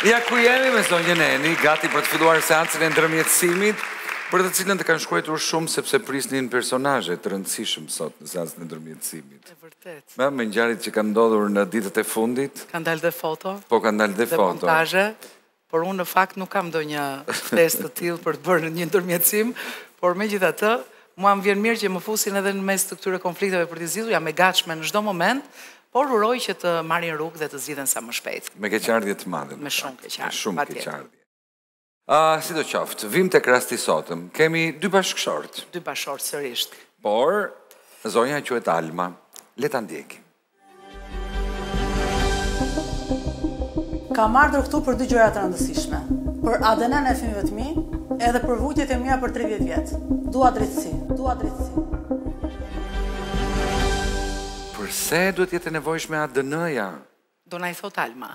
Ja ku jemi me zonjën Eni, gati për të filluar seancën e ndërmjetësimit, për të cilën të kanë shkruajtur shumë sepse prisnin personazhe të rëndësishëm sot në seancën e ndërmjetësimit. E vërtet. Me me ngjarjet që kanë ndodhur në ditët e fundit. Kanë dalë dhe foto. Po kanë dalë dhe foto. Dhe montazhe. Por unë në fakt nuk kam ndonjë kërkesë të tillë për të bërë një ndërmjetësim, por megjithatë, mua më vjen mirë që më fusin edhe në mes të këtyre konflikteve për t'i zgjidhur, jam e gatshme në çdo moment, por uroj që të marrin rrugë dhe të zgjidhen sa më shpejt. Me keqardhje të madhe. Me shumë keqardhje. Me shumë keqardhje. Ah, sidoqoftë, vim tek rasti i sotëm. Kemi dy bashkëshortë. Dy bashkëshortë sërish. Por zonja quhet Alma. Le ta ndjekim. Kam ardhur këtu për dy gjëra të rëndësishme, për ADN-në e fëmijëve të mi, edhe për vuajtjet e mia për 30 vjet. Dua drejtësi. Dua drejtësi. Përse duhet të jetë e nevojshme ADN-ja? Do na i thotë Alma.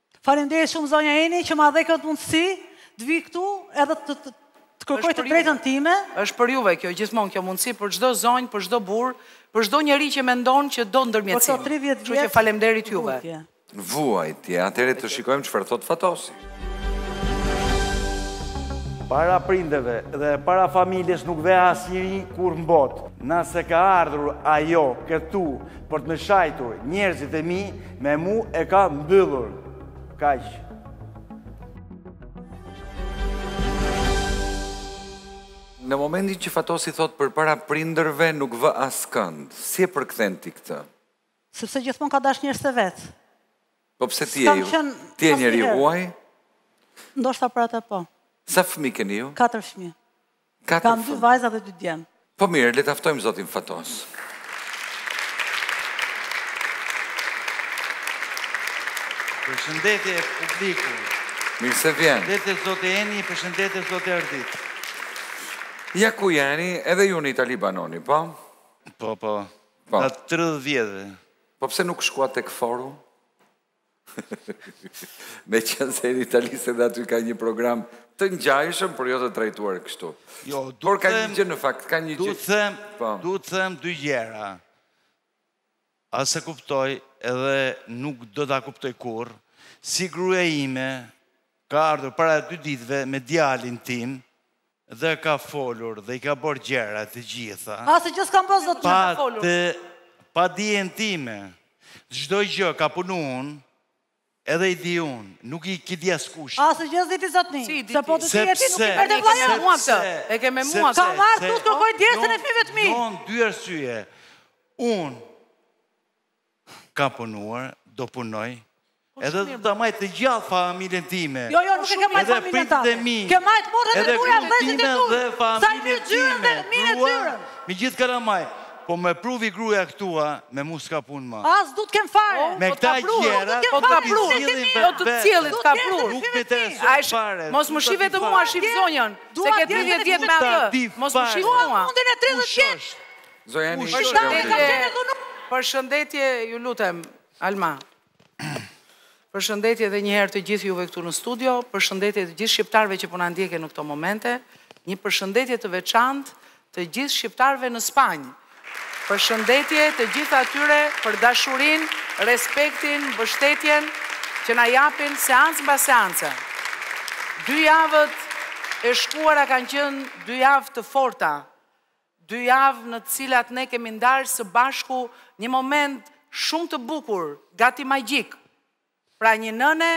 Faleminderit shumë zonja Eni që ma dhe këtë mundësi të vi këtu edhe të të të kërkoj të drejtën time. Është për juve kjo, gjithmonë kjo mundësi për çdo zonjë, për çdo burrë, për çdo njeri që mendon që do ndërmjetësim. Për këto 30 vjet. Kështu që faleminderit juve. Vuajtje. Atëherë të shikojmë çfarë thotë Fatosi. Para prindërve dhe para familjes nuk ve asnjeri kurrë në botë. Nëse ka ardhur ajo këtu për të më shajtur njerëzit e mi, Me mu e ka mbyllur. Kaq. Në momentin që Fatosi thotë përpara prindërve nuk vë askënd, si e përkthen ti këtë? Sepse gjithmonë ka dash njerëzt e vet. Po pse ti e ju? Ti je njeri huaj? Ndoshta për atë po. Sa fëmi keni ju? Katër fëmi. Kam dy vajza dhe dy djem. Po mirë, le ta ftojmë zotin Fatos. Përshëndetje publiku. Mirë se vjen. Përshëndetje zonja Eni, përshëndetje zoti Ardit. Ja ku jeni, edhe ju në Itali banoni, po? Po, po. Nga po. 30 vjetëve. Po pse nuk shkuat te Forum? Meqenëse në Itali se dhe aty ka një program të ngjashëm, por jo të trajtuar kështu. Jo, du të them... Por ka një gjë në fakt, ka një gjë... Du të them, po. du të them dy gjera. As e kuptoj edhe nuk do ta kuptoj kurrë, si gruja ime ka ardhur para dy ditve me djalin tim, Dhe ka folur dhe i ka bërë gjera të gjitha. Asgjë s'kam bërë zot qe ka folur. Pa të pa dijen time. Çdo gjë ka punu un edhe i di un nuk i i di askush. Asgjë s'di ti zotni. S'i di ti. Sepse sepse sepse e ke me mua këtë. Kam ardh këtu të kërkoj djersën e fmive të mi. Jon dy arsye un. Kam punuar, do punoj, Po, edhe do ta maj të gjallë familjen time. Jo, jo, nuk e ke majtë familjen tate. Ke majtë morë dhe gruja vëzit e tu. Edhe familjen time, grua, me gjithë këra maj. Po me pruvi gruja këtua, me mu s'ka pun ma. As du t'kem fare. Me këta gjera, po t'ka pru. Po të cjelit t'ka pru. Nuk me të esë fare. Mos më shif ti mua, shif zonjën. Se ke 30 vjetë me atë. Mos më shif ti mua. Duha mundin e 30 vjetë. Zonja Eni, përshëndetje. Përshëndetje, ju lutem, Alma. Përshëndetje dhe njëherë të gjithë juve këtu në studio, përshëndetje të gjithë shqiptarve që po na ndjekin në këto momente, një përshëndetje të veçantë të gjithë shqiptarve në Spanjë. Përshëndetje të gjithë atyre për dashurinë, respektin, mbështetjen që na japin seancë mbas seance. Dy javët e shkuara kanë qënë dy javë të forta Dy javë në të cilat ne kemi ndarë së bashku një moment shumë të bukur, gati magjik. Pra një nëne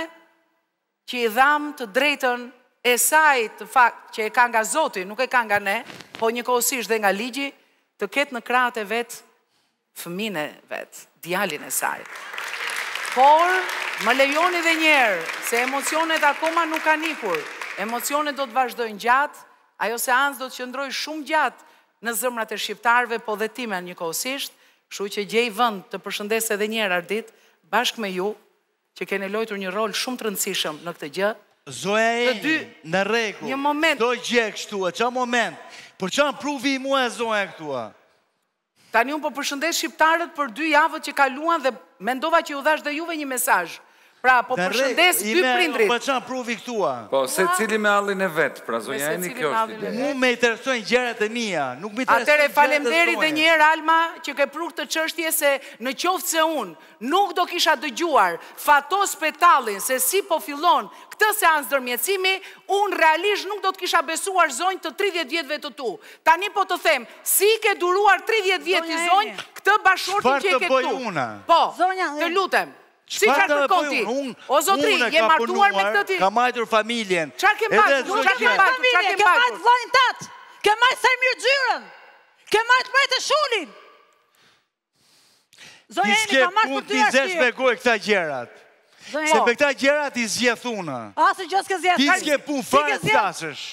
që i dhamë të drejtën e saj në fakt që e ka nga Zoti, nuk e ka nga ne, po njëkohësisht dhe nga ligji, të ketë në krahët e vet fëmijën e vet, djalin e saj. Por, më lejoni dhe një herë, se emocionet akoma nuk kanë ikur, emocionet do të vazhdojnë gjatë, ajo seancë do të qëndrojë shumë gjatë në zemrat e shqiptarëve, po dhe timen njëkohësisht, kështu që gjej vend të përshëndes edhe një herë, Ardit, bashkë me ju, që keni lojtur një rol shumë të rëndësishëm në këtë gjë. Zonja Eni, në rregull. Një moment. Çdo gjë kështu, çdo moment. Por çfarë pruvi mua zonja këtu? Tani unë po përshëndes shqiptarët për dy javët që kaluan dhe mendova që ju dhashë dhe juve një mesazh. Pra, po përshëndes dy prindërit. Dhe re, ime, po për ça pruvi këtua. Po, secili me hallin e vet, pra zonja Eni kjo është ideja. Mu më interesojnë gjërat e mia, nuk më interesojnë gjërat e zonjës. Atëherë, faleminderit edhe një herë Alma që ke prur këtë çështje se në qoftë se unë Nuk do kisha dëgjuar Fatos Petallin se si po fillon këtë seancë ndërmjetësimi, unë realisht nuk do të kisha besuar zonjë të tridhjetë vjetëve të tu. Tani po të them, si i ke duruar tridhjetë vjet ti zonjë këtë bashkëshortin që e ke këtu? Po, të lutem. Çfarë të bëj unë? Unë, unë e kam punuar, kam majtur familjen. Çfarë ke majtur? Nuk ke majtë familjen, ke majtë vllajën tatë, ke majtë Saimir Xhyrën, ke majtë Mete Shulin. Zonja Eni, pa marrë për ty ashtë Ti s'ke pun t'i zësh me gojë këta gjerat. Se për këta gjerat i zgjidh unë. Asgjë s'ke zgjidh. Ti s'ke pun fare të flasësh.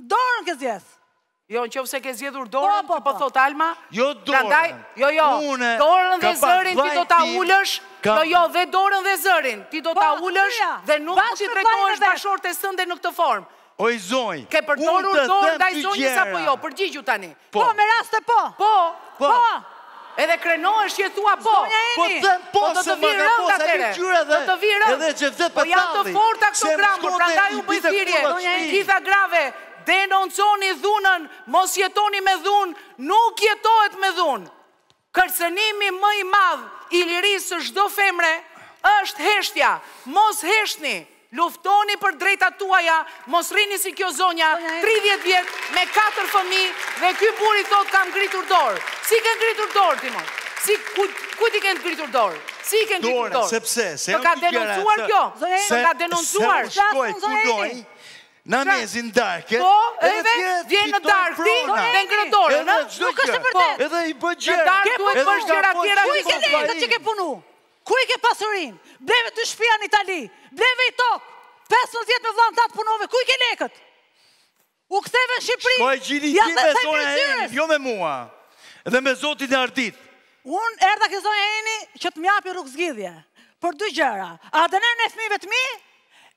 Dorën ke zgjedh. Jo, në qoftë se ke zgjedhur po, dorën, po, që po, po thotë Alma. Jo dorën. Jo, jo, dorën dhe zërin ti do ta ulësh. Jo, jo, dhe dorën dhe zërin. Ti do ta ulësh dhe nuk mund t'i drejtohesh bashkëshortes tënde në këtë formë. O i zonj, unë të them një gjë. Ke përdorur dorë ndaj zonjës apo jo? Përgjigju tani. Po. Po, me raste po. Po. Po. Edhe krenohesh që e thua po. Zonja Eni. Po të them po, se më ka po, sa një gjyre edhe. Do të vi rëndë. Edhe Xhevdet Patalli. Po janë të forta këto gra more, prandaj u bëj thirrje. Zonja Eni. Të gjitha grave, denonconi dhunën, mos jetoni me dhunë, nuk jetohet me dhunë. Kërcënimi më i madh i lirisë së çdo femre është heshtja. Mos heshtni! Luftoni për drejtat tuaja, mos rrini si kjo zonja, tridhjetë vjet, me katër fëmijë dhe ky burri thotë kam ngritur dorë. Si ke ngritur dorë ti mo? Si, kujt, kujt i ke ngritur dorë? Si i ke ngritur Dorën, dorë? sepse, se Të jam ka pikëra e denoncuar thë, kjo? Të se, ka se denoncuar? u shkoj, punoj, Në mesin e darkës, po, edhe të tjere të fitojnë prona. Po, edhe në darkë ti, dhe në kërë dorë, në? Nuk është e për po, Edhe i bën gjëra. Në darkë duhet për gjëra tjera. Ku i ke lekët që ke punu? Ku i ke pasurinë? Bleve dy shpia në Itali. Bleve një tokë. 15 vjet me vllanë tat punove. Ku i ke lekët? U ktheve në Shqipëri. Sqaroji ti me zonjën Eni, jo me mua. Edhe me zotin Ardit. Unë erdha ke zonja Eni që të m'japi rrugëzgjidhje. Për dy gjëra. ADN-në e fmive të mi,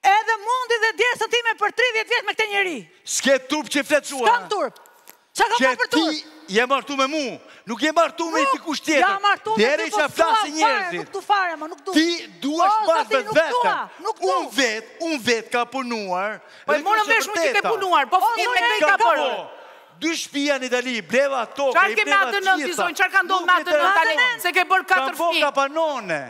Edhe mundin dhe djersën time për 30 vjet me këtë njeri. S'ke turp që flet thua. S'kam turp. Ça ka për turp? Që ti je martu me mu, nuk je martu me dikush tjetër. Nuk jam martu me ti, po s'dua fare, nuk du fare, ma nuk du. Ti duash oh, marrë vetveten. Nuk du. Unë vetë, unë vetë kam punuar. Po e morëm vesh mo që ke punuar, po fëmijët me këtë i ka bërë. Dy shpia në Itali, bleva tokë, i bleva gjitha. Çfarë ke me ADN-në, çfarë ka ndodh me ADN-në, se ke bërë katër fëmijë. Ka po ka panone.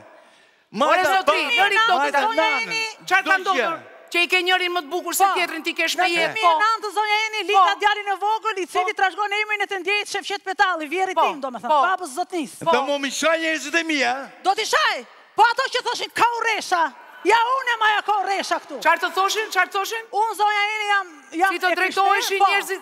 Majta bën. Ore zotri, lëri këto te zonja Eni. Çfarë ka ndodhur? Që i ke njërin më të bukur se po, tjetrin t'i kesh me jetë po. Në 2009 zonja Eni po. linda djalin e vogël i cili po. trashëgon emrin e të ndjerit Shefqet Petalli, vjerrit tim domethënë, babës zotnis. Po. Do m'i mi shaj njerëzit e mia. Do t'i shaj. Po ato që thoshin ka urresha. Ja unë ma ja ka urresha këtu. Çfarë të thoshin? Çfarë thoshin? Unë zonja Eni jam jam. Si të drejtoheshin njerëzit?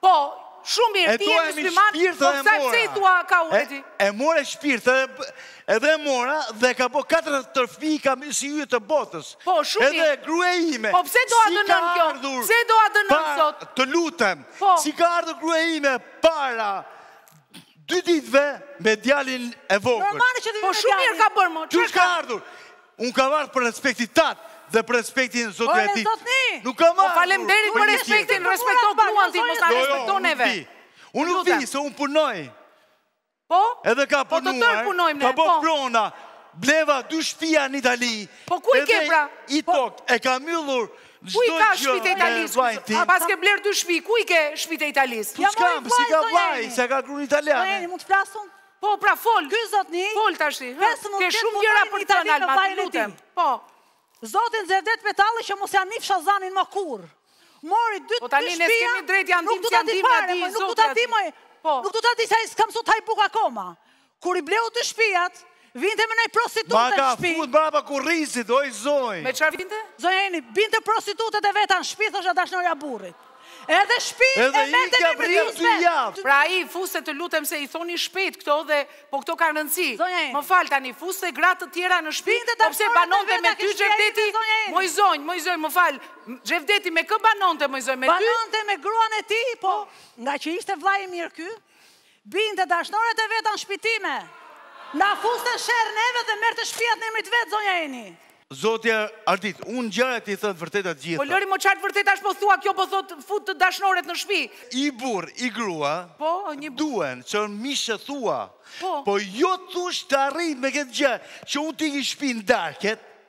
Po, shumë mirë, ti je mysliman, po pësa pëse i tua ka u e ti? E mora me shpirt, edhe e mora, dhe ka bo katër fmi, kam si yje të botës. Po, shumë mirë. Edhe gruaja ime, po, si ka ardhur, pse do ADN-në sot? Të lutem, po. si ka ardhur gruaja ime, para, dy ditve, me djalin e vogël. Po, shumë mirë ka bërë, mo, që ka ardhur? Unë kam ardhë për respektin tat dhe për respektin e zotit Ardit. Nuk kam ardhë. Po falemderit për respektin, respekto gruen ti, mos na respekto neve. Unë nuk vi, se unë punoj. Po? Edhe kam punuar. Po të tërë punojmë ne, po. Kam bo prona, bleva dy shpia në Itali. Po ku i ke pra? Edhe i tokë, e ka mbyllur Ku i ke shpitë e Italisë? Apo s'ke blerë dy shpi, ku i ke shpitë e Italisë? Ku s'kam, se i ka vllai, se ka grunë italiane. Po, pra fol. Ky zotni, fol tash. Ke shumë gjëra për të thënë Alma, të lutem. Po. Zoti Xhevdet Petalla që mos ia njoftë shazanin më kurr. Mori dy shpia, nuk du të ati fare, nuk du të ati moj, po. nuk du të ati se i s'kam sot hajbuk akoma. Kur i bleu shpiat, vinte me neve prostitutat në shpi. Ma ka fut mbrapa kurrizit, oj zonjë. Me ça vinte? Zonja Eni, binte prostitutat e veta në shpi, thoshte dashnorja burrit. Edhe shpi e edhe merrte ikja një për jam dy përgjysme. javë. Pra ai, fuste të lutem se i thoni shpejt këto dhe po këto kanë rëndësi. Zonja Eni. Më fal tani, fuste gra të tjera në shtëpi, Binte po pse dashnoret banonte me e veta, ke ty shtëpia Xhevdeti? ime, zonja Eni. Moj zonjë, moj zonjë, më fal, m, Xhevdeti me kë banonte moj zonjë, me ty? Banonte me gruan e tij, po nga që ishte vllai i mirë ky, Binte dashnoret e veta në shpi time! Na fuste sherr neve dhe merrte shpijat në emër t'vet zonja Eni! Zotëria Ardit, unë gjërat i them vërteta të gjitha. Po lëri mo çar vërtetash po thua kjo po thot futte dashnoret në shpi. Një burrë një grua duhen që më shan thua po jo thush të arrij me këtë gjë që unë të iki shpi në darkë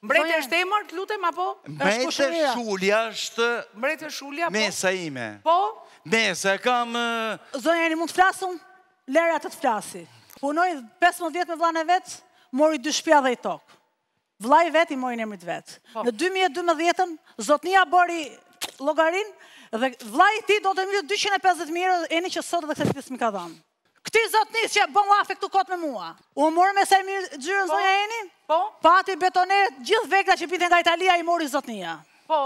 Mbrete është emër, të lutem, apo? Mbrete Shulja është... Mbrete Shulja, po? Mbesa ime. Po? Mbesa, kam... Zonja Eni, mund të flas unë? Lëre atë të flasi. Punoi 15 vjet me vllanë e vet, mori dy shpia dhe një tokë. Vllai vet i mori në emër t'vet. Po. Në 2012, zotnia bëri llogarinë, dhe vllai i tij do t'merrte 250 mijë, Eni që sot dhe kësaj dite s'mi ka dhanë. Këtij zotnisë që e bën lafe këtu kot me mua. U morë me sa e mirë gjërën po, zonja Eni? Po. Pati betoniere gjithë veglat që binte nga Italia i mori zotnia. Po.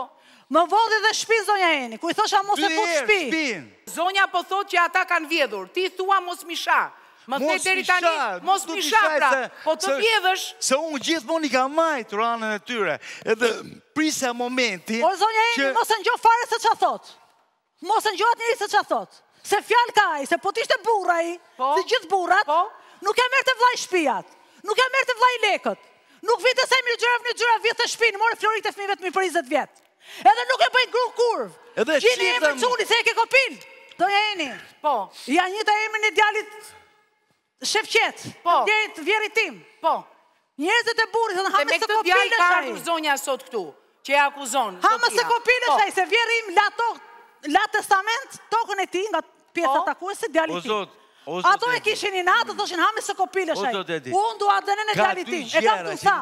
Më vodhi dhe shpinë zonja Eni, ku i thosha mos e fut shpi. Zonja po thot që ata kanë vjedhur, ti thua mos m'i shaj. Më the deri tani, mos m'i shaj pra, po të vjedhësh. Se unë gjithmonë i kam majtur anën e tyre, edhe prisa momentin. O zonja Eni, mos e ngjo fare se ça thot. Mos e ngjoftë njeri se ça thot. Se fjalë ka ai, se po të ishte burrë ai, po. si gjithë burrat, po. nuk ia merrte vllai shpiat, nuk ia merrte vllai lekët. Nuk vinte sa mirë gjëra, një gjëra vjedhte shtëpinë, mori florinjtë e fëmijëve të mi për 20 vjet. Edhe nuk e bënte gruan kurvë. Edhe çifte. Gjini emrin çunit se e ke kopil. Zonja Eni. Po. Ia njita emrin e djalit Shefqet, të vjerrit, të vjerrit tim. Po. Njerëzit e burrit, thonë, ha me se kopil është ai. Dhe me këtë djalë ka ardhur zonja sot këtu, që e akuzon, Zotëria. Ha me se kopil është po. ai, se vjerri im la tokë, la testament, tokën e tij, nga pjesa po. takuese, djali i tij. O zot, o zot e di. Ato e kishin inat, thoshin, ha me se kopil është ai. O zot e di. Unë du ADN-në e djalit tim. E kam të sa.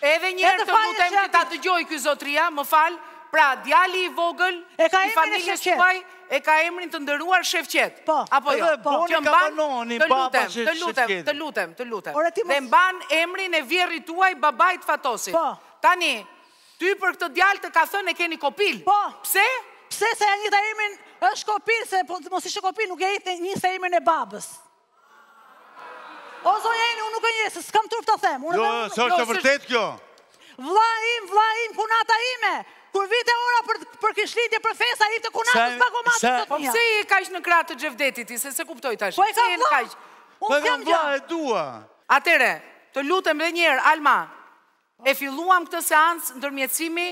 Edhe një herë të lutem që ta dëgjojë ky zotëria, më fal, pra djali i vogël i familjes tuaj e ka emrin të nderuar Shefqet. Po. Apo jo? Po. Që mban, të lutem, të lutem, të lutem, të lutem. Ore ti mos. Dhe mban emrin e vjerrit tuaj, babait Fatosit. Po. Tani, ty për këtë djalë të ka thënë e keni kopil. Po. Pse? Pse se ia njite emrin, është kopil se po mos ishte kopil nuk ia njitje emrin e babës. O zonja Eni, unë nuk e njoh se, s'kam turp të them. Jo, s'është e vërtet kjo. Vla im, vla im, kunata ime. Kur vinte ora për, për krishtlindje, për festa, i të kunatës pa komatë të të Po pse i ke ishe në krah të Xhevdetit, se s'e kuptoj tash. Po e ka vla, unë po e kam vla e dua. Atëherë, të lutem dhe njëherë, Alma, e filluam këtë seancë ndërmjetësimi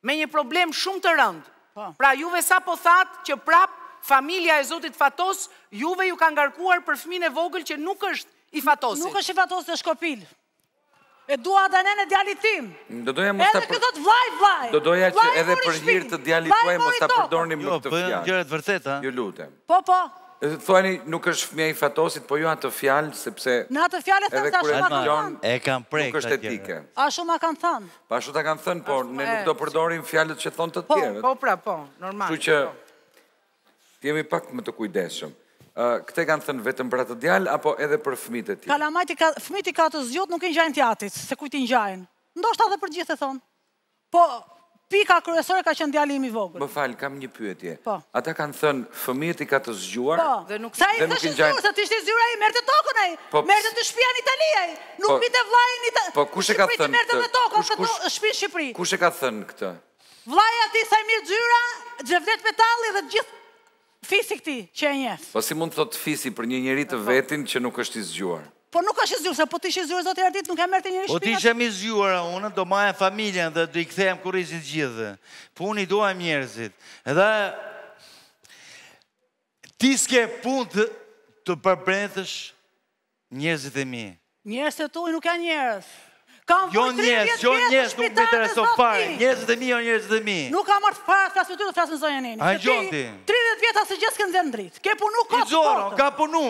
me një problem shumë të rëndë. Pra juve sapo thatë që prap familja e zotit Fatos juve ju ka ngarkuar për fëmijën e vogël që nuk është i Fatosit. Nuk është i Fatosit është kopil. E dua ADN-në e djalit tim. Do doja mos ta Edhe ky thot vllai vllai. Do doja që edhe për hir të djalit tuaj mos ta përdorni më këtë fjalë. Jo, për gjëra të vërteta. Ju lutem. Po po. Thuani nuk është fëmija i Fatosit, po jo atë fjalë sepse Unë atë fjalë e them se ashtu ma kanë thënë. E kanë prek. Nuk është etike. Ashtu ma kanë thënë. Po ashtu ta kanë thënë, por ne nuk do përdorim fjalët që thonë të tjerët. Po, po pra, po, normal. Kështu që të jemi pak më të kujdesshëm. Këtë e kanë thënë vetëm për atë djalë, apo edhe për fëmijët e tij? Kalamajt, fëmijët i ka të zgjut, nuk i ngjajnë t'jatit, se kujt i ngjajnë. Ndoshta dhe për gjithë e thonë. Po, pika kryesore ka qenë djali im i vogël. Më fal, kam një pyetje. Po. Ata kanë thënë, fëmijët i ka të zgjuar, po. dhe nuk i ngjajnë. Se ai s'është i zgjuar, se të ishte i zgjuar ai merrte tokën ai, po, merrte dy shpia në Itali ai. Nuk po- pite vllai një të... Po kush e ka thënë këtë? Kush, kush, kush, shpinë Shqipëri. Kush e ka thënë këtë? Vllai atij Sajmir Xhyra, Xhevdet Petalli dhe gjithë fisi këtij që e njef. Po si mund të thotë fisi për një njeri të vetin që nuk është i zgjuar? Po nuk është i zgjuar, se po t'ishe i zgjuar zoti Ardit nuk e merrte njeri shpinë. Po t'ishem i zgjuar unë, do maja familjen dhe do i kthejem kurrizin të gjithëve. Po unë i dua njerëzit. Edhe ti s'ke punë të, të përbretësh Njerëzit e mi. Njerëzit e tu nuk janë njerëz. Kam jo njerëz, jo njerëz, nuk më intereson fare. Njerëzit e mi janë njerëzit e mi. Nuk kam ardhur fare flas me ty, do flas me zonjën Eni. Ai gjonti. 30 vjet asgjë s'ke nxjerr në dritë. Ke punu kot. I ziu, ka punu.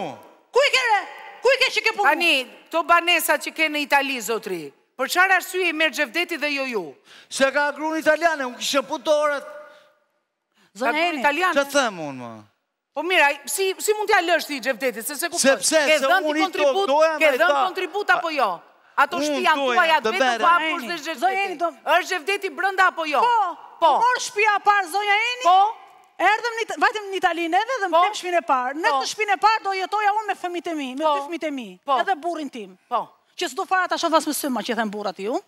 Ku i ke ore? Ku i ke që ke punu? Ani, këto banesat që ke në Itali, zotri. Për çfarë arsye i merr Xhevdeti dhe jo ju? Se ka grun italiane, unë kishë putë orët. Zonja Eni, ç'të them unë më? Po mirë, ai, si, si mund t'ja lësh ti Xhevdetit, se s'e kuptoj. Sepse, Ke se dhënë ti unë i do- kontribut, doja me ke i dhënë tha- kontribut apo jo? Ato Unë shtëpi janë doja tuaja të të vetëm merrem. pa burg dhe Zonja Xhevdeti. Eni, do- Është Xhevdeti brenda apo jo? Po, Po. u mor shtëpia e parë zonja Eni, Po. erdhëm në Ita- vajtëm në Itali neve dhe Po. blemë shtëpinë e parë. Në Po. këtë shtëpinë e parë do jetoja unë me fëmijët e mi, me Po. dy fëmijët e mi, Po. edhe burrin tim. Po. Që s'dua fare ta shoh as me sy më që i them burrë atij.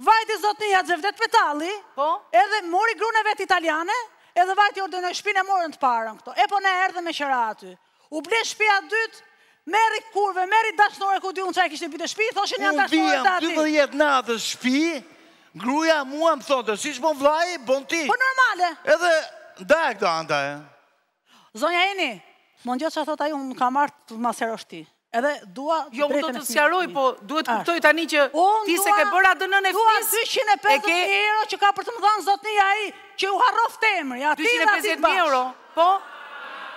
Vajti zotnia Xhevdet Petalli, po? edhe mori grun e vet italiane, edhe vajti ordinoi shpinë e morën të parën këto. E po ne erdhëm me qëra aty. U ble shpia e dytë, Merri kurve, merri dashnore ku di unë ça i kishte, binte shpi, thoshin janë dashnore të atij. Unë vijem 12 natës shpi, gruja mua më thonte, siç bon vllai, bon ti. Po normale. Edhe, nda e këta anta e. Zonja Eni, më ngjo çfarë thot ai, unë kam ardh të ma sqarosh ti. Edhe dua të drejtën e fëmijës. Jo, unë do të sqaroj, po duhet kuptoj tani që ti s'e ke bërë atë nënën e fëmijës. Dua 250.000 euro që ka për të më dhënë zotni ai, që iu harroft emri, atij dhe atij të bashkë. Po?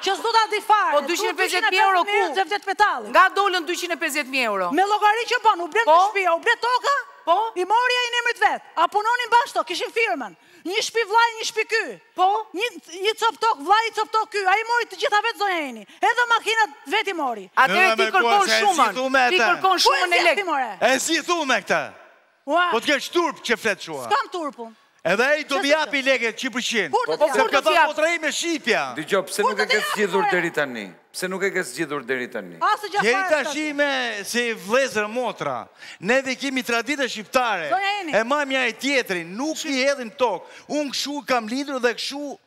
Që s'do ta di fare. Po 250.000 euro ku? Xhevdet Fetalli. Nga dolën 250.000 euro? Me llogari që bën, u ble shtëpia, u ble toka? Po? I mori ai në emër të vet. A punonin bashkë to, kishin firmën. Një shpi vllai një shpi ky. Po? Një një cop tok vllai cop tok ky. Ai mori të gjitha vet zonja Eni. Edhe makinat vet i mori. Atëherë ti kërkon shumën. Ti kërkon shumën e lek. E si thu me këtë? Ua. Po të kesh turp që flet kshu. S'kam turp unë. Edhe ai do m'japi lekët qind për qind. Po po do të japi. Po të japi. Dëgjo, pse nuk e ke zgjidhur deri tani. Pse nuk e ke zgjidhur deri tani? Deri tash ishim si vëllezër e motra. Neve i kemi traditat shqiptare. E mbajmë njëri tjetrin, nuk e hedhim n'tokë. Unë kështu kam lindur dhe kështu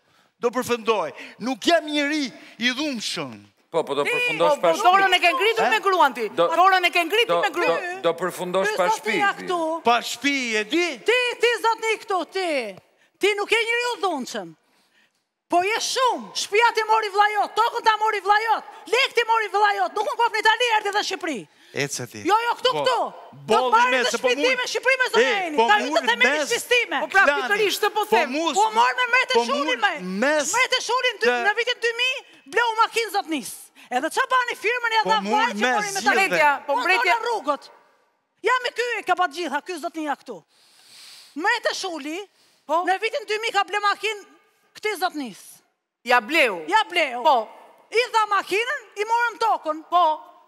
do përfundoj. Nuk jam njeri i dhunshëm. Po, po do përfundosh pa shtëpi. Po dorën e ke ngritur me gruan ti. Dorën e ke ngritur me gruan. Ti do përfundosh pa shtëpi. Pa shtëpi e di? Ti, ti zotni këtu, ti. Ti nuk je njeri i dhunshëm. Po je shum, shpiat t'i mori vlla jot, tokën ta mori vlla jot, lekt t'i mori vlla jot, nuk u ngop në Itali erdhi dhe n'Shqipëri. Ece ti. Jo jo këtu këtu. Do të marrë dhe shpinë time n'Shqipëri moj zonja Eni. Ka hyrë në themelin e shpis time. Po pra pikërisht këtë po them. U mor me Mrete Shulin me. Mrete Shuli në vitin dy mijë bleu makinë zotnis. Edhe ça bani firmën ja dha vllait që mori me ta. Po Mretja. Po Mretja. Ja me ky e ka pat gjitha, ky zotnia këtu. Mrete Shuli, po? në vitin 2000 ka ble makinë këtij zotnisë. Ja bleu? Ja bleu. Po? I dha makinën, i morëm tokën. Po?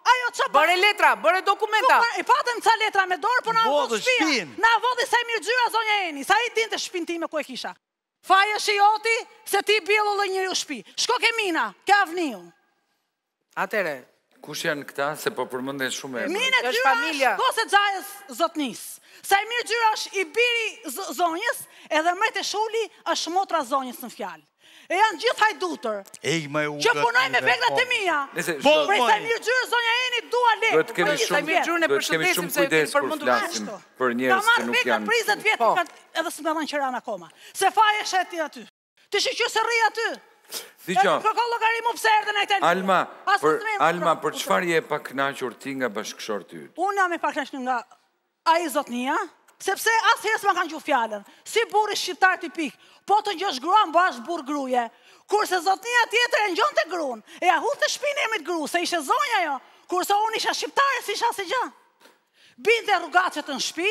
Ajo që pa... Bëre letra, bëre dokumenta. I patëm ca letra me dorë, po na vodhën shpinë. Na vodhi Saimir Gjyra zonja Eni, se ai dinte shpinë time ku e kisha. Faji është i joti, se ti bie lloj-lloj njeriu n'shpi. Shko ke Mina, ke Avniu. Atëherë. Kush janë këta, se po përmenden shumë emra. Mine Gjyra është goca e xhajës zotnis. Saimir Gjyra është i biri zonjës, edhe Mrete Shuli është motra zonjës në fjalë. E janë gjithë hajdutër. Që punoi me vegla të mija. Prej Saimir Gjyra zonja Eni dua lek. Duhet të kemi shumë kujdes kur flasim për njerëz që nuk janë. Ka marrë vegla prej 20 vjetë. Edhe s'më ka dhënë qeranë akoma. Se faj e shet ti aty. Ti shyqyr se rri aty. Dëgjo. Edhe të kërkon llogari mu pse erdhe te Eni. Alma, për, Alma, për çfarë je e paknaqur ti nga bashkëshorti? Unë jam e paknaqur nga ai zotnia, sepse asnjëherë s'ma ka ngju fjalën. Si burri shqiptar tipik, po të ngjosh gruan, bohesh burrë gruje. Kurse zotnia tjetër e ngjonte gruan, ia hudhte shpinë n'emrit grus, se ishte zonjë ajo. Kurse unë isha shqiptare, s'isha asigjë. Binte rrugaçët në shpi,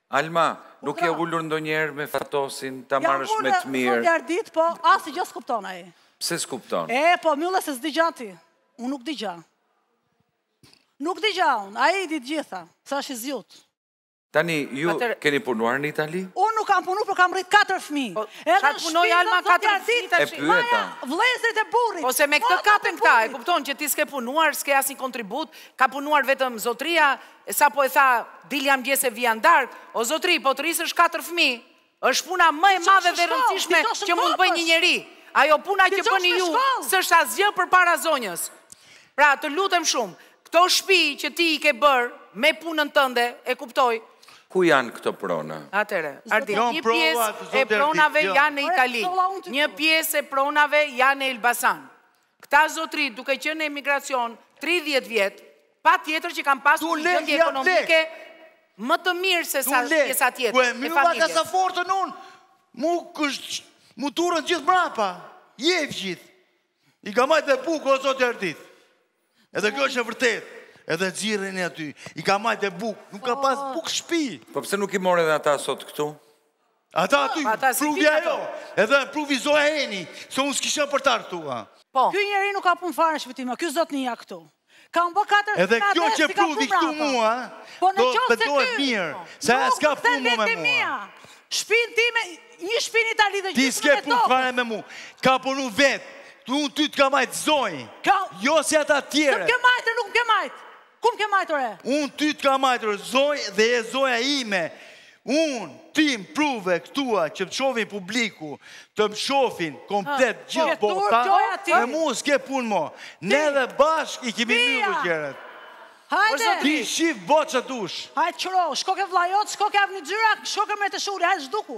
Alma, nuk je ulur ndonjëherë me Fatosin ta marrësh me të mirë? Jam ulur zoti Ardit, po asgjë s'kupton ai. Pse s'kupton? E, po mylle se s'dëgjon ti. Unë nuk dëgjoj. Nuk dëgjoj unë, ai i di të gjitha, se është i zjut. Tani, ju keni punuar në Itali? Unë nuk kam punu, por kam rrit katër fmi. Po, Edhe në shpi, dhe zoti Ardit, e pyeta. Vlezrit e burit. Po se me këtë kapen këta, e kupton që ti s'ke punuar, s'ke asnjë kontribut, ka punuar vetëm zotria, E sa po e tha, dil jam dje se vija në darkë, o zotri, po të rrisësh katër fëmi, është puna më e madhe dhe e rëndësishme që mund të bëjë një njeri. Ajo puna që bëni ju, s'është asgjë përpara zonjës. Pra, të lutem shumë, këto shpi që ti i ke bërë me punën tënde, e kuptoj. Ku janë këto prona? Atere, Ardit, një pjesë e pronave janë në Itali, një pjesë e pronave janë në Elbasan. Këta zotëri duke qenë në emigracion tridhjetë vjet, patjetër që kanë pasur një gjendje ekonomike më të mirë se sa pjesa tjetër e familjes. Kur e mbylla kasafortën unë, mu m'u turrën gjithë mbrapa, jevgjit. I ka majt me bukë o zoti Ardit. Edhe kjo është e vërtetë. Edhe xhirreni aty, i ka majt me bukë, nuk ka pas bukë shpi. Po pse nuk i more edhe ata sot këtu? Ata aty, pruvja e jo, edhe pruni zonja Eni, se unë s'kisha për t'ardh këtu, ha. Po. Ky njeri nuk ka punë fare në shpi time, ky zotnia këtu. Ka më bë katër së nga dhe s'ka punë këtu mua, po në qoftë se ky, nuk më kthen lekët e mia, shpinë time, një shpi n'Itali dhe gjysmën e tokës. Kam punu vetë, Unë ty të kam majt zonjë, jo si ato tjerat. S'më ke majt, nuk më ke majt. Ku më ke majt ore? Unë ty të kam majt ore, zonjë dhe e zonja ime. Unë, ti më prure këtu që t'më shofin publiku, të më shofin komplet po, gjithë bota, me mu s'ke punë mo. Ne të dy bashkë i kemi gjërat. Hajde! Ti shif bo ç'të dush. Hajde qërohu, shko ke vllai jot, shko ke Avni Gjyra, shko ke mretë shuri, hajde zhduku.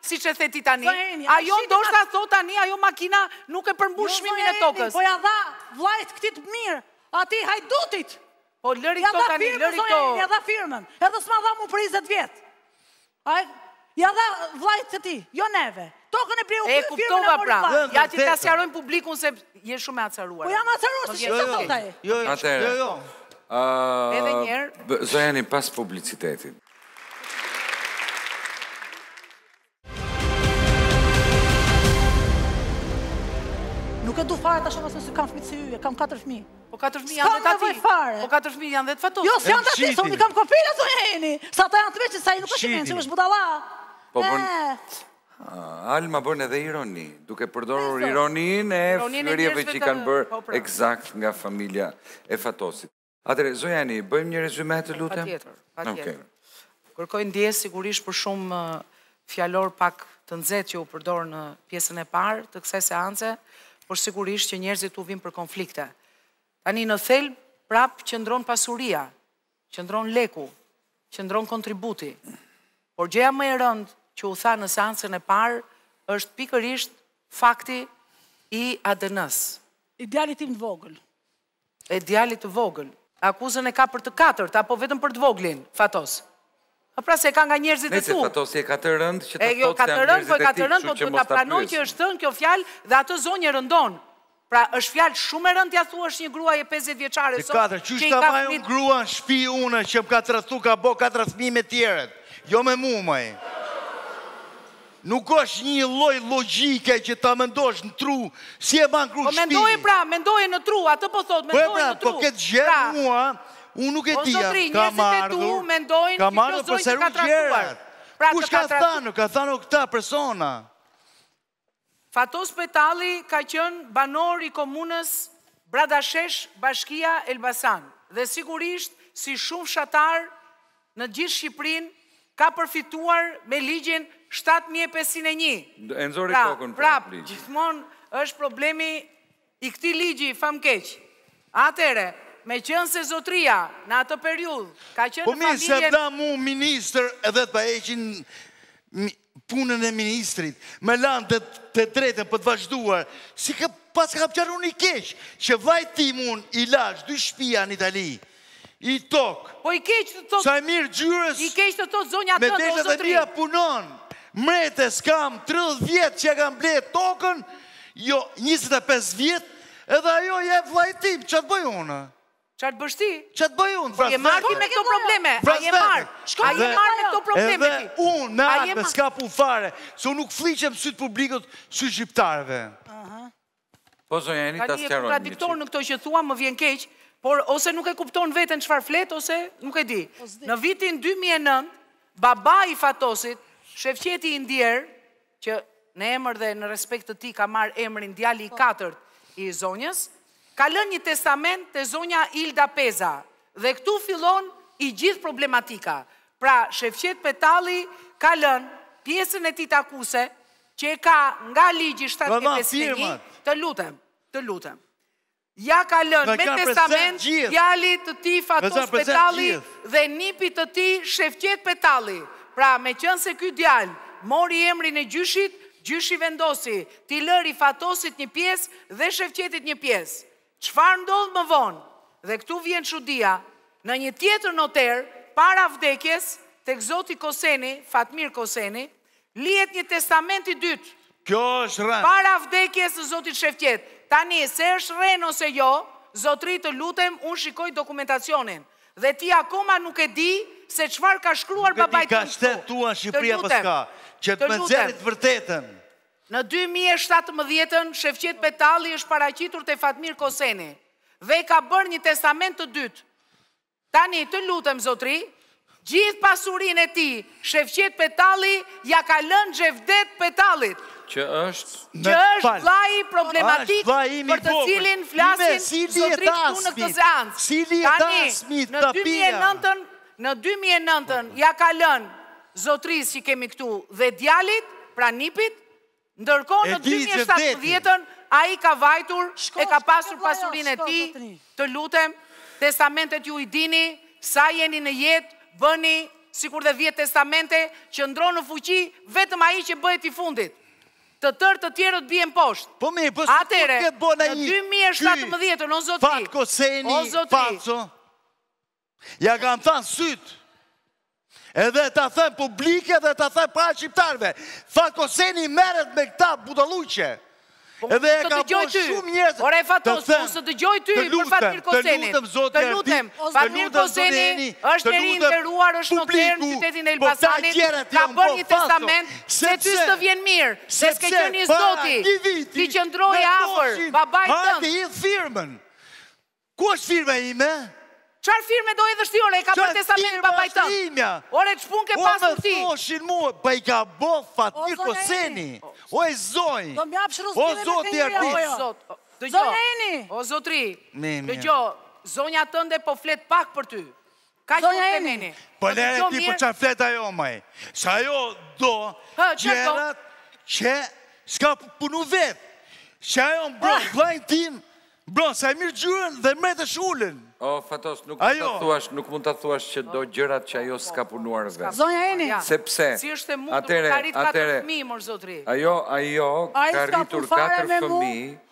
siç e the ti tani. Ajo ndoshta thotë tani ajo makina nuk e përmbush jo, çmimin e tokës. Po ia dha vllait këtij të mirë, atij hajdutit. Po lëri këto tani, lëri këto. Ia dha firmën, edhe s'ma dha mu për 20 vjet. Ai ia dha vllait të tij, jo neve. Tokën e bleu firmën e kuptova pra. Ja ti ta sqarojmë publikun se je shumë e acaruar. Po jam e acaruar se çfarë thotë ai. Jo, jo, jo. Edhe një herë. Zonja Eni pas publicitetit. Nuk e du fare ta shoh me sy, se kam fëmijë si ju, kam 4 fëmijë. Po 4 fëmijë janë dhe të tijtë. fare. Po 4 fëmijë janë dhe të Fatosit. Jo, s'janë të tijtë, se unë i kam kopila, zonja Eni. Se ata janë të mençëm, se ai nuk është i mençëm, që është budala. Po bën... Ah, Alma bën edhe ironi, duke përdorur ironinë e fyerjeve që i kanë bërë po, pra. exact nga familja e Fatosit. Atëre, zonja Ani, bëjmë një rezume të lutem? Patjetër, patjetër. Kërkoj ndjesë sigurisht për shumë fjalor pak të nxehtë që u përdor në pjesën e parë të kësaj seance, por sigurisht që njerëzit vijnë për konflikte. Tani në thelb prap qëndron pasuria, qëndron leku, qëndron kontributi. Por gjëja më e rëndë që u tha në seancën e parë është pikërisht fakti i ADN-së. I djalit tim të vogël. E djalit të vogël. Akuzën e ka për të katërt apo vetëm për të voglin, Fatos? Po pra se e ka nga njerëzit e tu. Nejse Fatosi e ka të rëndë që ta thotë se janë njerëzit e tij, kështu që mos ta pyesim. E jo ka të rëndë, po e ka të rëndë, po duhet ta pranojë që është thënë kjo fjalë dhe atë zonjën e rëndon. Pra është fjalë shumë e rëndë t'ia thuash një gruaje pesëdhjetë vjeçare sot që i ka fëmijët. Të katërt, qysh ta maj unë gruan n'shpi unë që më ka tradhtu ka bo katër fëmijë me tjerët, jo me mu moj. Nuk është nji lloj llogjike që ta mendosh në tru, si e ban grun n'shpi. Po mendoje pra, mendoje në tru, atë po thotë, mendoje në tru. Po e pra, po këtë gjë mua, unë nuk e dija, kam ardhur, kam ardhur për sqaru gjërat. Pra të ka tradhtuar. Kush ka thënë, ka thënë këta persona. Fatos Petalli ka qenë banor i komunës Bradashesh, bashkia Elbasan, dhe sigurisht si shumë fshatarë Në gjithë Shqipërinë ka përfituar me ligjin shtatë mijë e pesëqind e një. E nxori kokën pra prapë ligji. gjithmonë është problemi i këtij ligji famëkeq. Atëherë, meqënëse zotëria në atë periudhë ka qenë në familjen. Po mirë, se ja ba mu ministër edhe të heqin punën e ministrit, me lanë të, të drejtën për të vazhduar, si ka, paskam qenë unë i keq, që vllajt tim unë i lashë dy shpia në Itali, i tokë. Po i keq të thotë... Sa e mirë gjynës... I keq të thotë zonja ty dhe o zotri. Me dhe dhe punon, m'rezik kam 30 vjetë që e kam ble tokën, jo 25 vjetë, edhe ajo e vllajt tim, ça të bëjë unë? Çfarë të bësh ti? Çfarë të bëj unë? Po je marrë ti me këto probleme. A je marrë? Shko je marrë me këto probleme ti. Edhe unë në atë s'ka punë fare, se unë nuk fliqem në sy të publikut, sy shqiptarëve. Po zonja Eni ta sqaron. Tani je kontradiktor në këto që thua, më vjen keq, por ose nuk e kupton veten çfarë flet ose nuk e di. Po në vitin 2009, babai i Fatosit, Shefqeti i ndjerë, që në emër dhe në respekt të tij ka marrë emrin djali i katërt i zonjës, ka lënë një testament te zonja Ilda Peza dhe këtu fillon e gjithë problematika. Pra, Shefqet Petalli ka lënë pjesën e tij takuse që e ka nga ligji shtatëdhjetë e pesë zero një, të lutem, të lutem. Ja ka lënë me testament djalit të tij Fatos Petalli dhe nipit të tij Shefqet Petalli. Pra, meqënëse ky djalë mori emrin e gjyshit, gjyshi vendosi t'i lëri Fatosit një pjesë dhe Shefqetit një pjesë. Çfarë ndodh më vonë? Dhe këtu vjen çudia, në një tjetër noter para vdekjes tek zoti Koseni, Fatmir Koseni, Lihet një testament i dytë. Kjo është rrenë. Para vdekjes së zotit Shefqet. Tani, se është rrenë ose jo, zotëri të lutem, unë shikoj dokumentacionin. Dhe ti akoma nuk e di se çfarë ka shkruar babai tënd këtu. Nuk e di, ka shtet tu në Shqipëri apo s'ka. Që të më nxjerrni të vërtetën. Në dy mijë e shtatëmbëdhjetë-ën, Shefqet Petalli është paraqitur te Fatmir Koseni. Dhe ka bërë një testament të dytë. Tani të lutem zotri, gjithë pasurinë e tij Shefqet Petalli ja ka lënë Xhevdet Petallit, Që është? Që është vllai problematik për të cilin flasin zotrit këtu në këtë seancë. Tani, në dy mijë e nëntën, në dy mijë e nëntën ja ka lënë zotrisë që kemi këtu dhe djalit, pra nipit, Ndërkohë në dy mijë e shtatëmbëdhjetën ai ka vajtur e ka pasur pasurinë e tij, të lutem, testamentet ju i dini, sa jeni në jetë bëni sikur dhe dhjetë testamente, qëndron në fuqi vetëm ai që bëhet i fundit. Të tërë të tjerët bien poshtë. Atëherë, në dy mijë e shtatëmbëdhjetën, o zotri, o zotri, Ja kam thanë n'sy. Edhe ta them publike dhe ta them para shqiptarve. Fat Koseni merret me këta budallëqe. Po, edhe e ka bërë shumë njerëz. Ore Fatos, po s'të dëgjoj ty për Fatmir Kosenin. Të lutem, zotëri. Fatmir Koseni është njeri i nderuar, është noter në qytetin e, po, Elbasanit. Ka bërë një testament se ty s'të vjen mirë. Se s'ke qenë i zoti t'i qëndroje afër babait tënd. Hajde, hidh firmën. Ku është firma ime? Çfarë firme do hedhësh ti ore e ka bërë testamentin babai tënd. Çfarë firma është e imja? Ore ç'punë ke pasur ti? Po më thoshin mua po i ka bo Fatmir Koseni. O moj zonjë. Do m'japësh zgjidhje me këtë njeri apo jo? Zonja Eni. O zotri. Dëgjo zonja tënde po flet pak për ty. Kaq mund të themi. Po lëre ti për qa flet ajo moj. Se ajo do gjërat që s'ka punu vet. Se ajo mbron vllain tim, mbron sa e mirë gjyën dhe mretë e shullin. O Fatos, nuk mund të thuash, nuk mund të thuash që do gjërat që ajo s'ka punuar vet. Zonja Eni. Sepse, atere, atere, ajo, ajo, ka rritur 4 fëmij,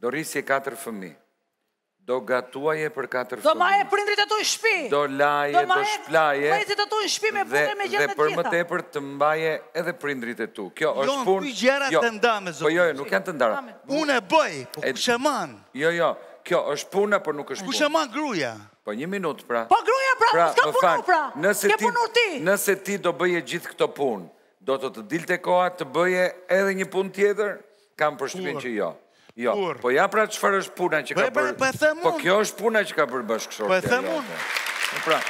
Do rrisje katër fëmijë. Do gatuaje për katër fëmijë. Do maje prindrit e tu në shpi. Do laje, do shplaje. Do vajzët e tu në shpi me punë me gjithë të tjera. Dhe për më tepër të mbaje edhe prindrit e tu. Kjo është punë. Jo, këto gjëra jo. të ndamë zot. Po jo, jo, nuk janë të ndara. Unë e bëj, po kush e man. Jo, jo, kjo është punë, por nuk është punë. Kush e man gruja. Po një minutë pra. Po gruja pra, pra s'ka punu pra. Nëse ti, ti. Nëse ti do bëje gjithë këto punë, do të të dilte koha të bëje edhe një punë tjetër? Kam përshtypjen që jo. Jo. Po ja pra çfarë është puna që ka bërë. Po pra, po e them po unë. Po kjo është puna që ka bërë bashkëshorti. Po e them unë. Po pra.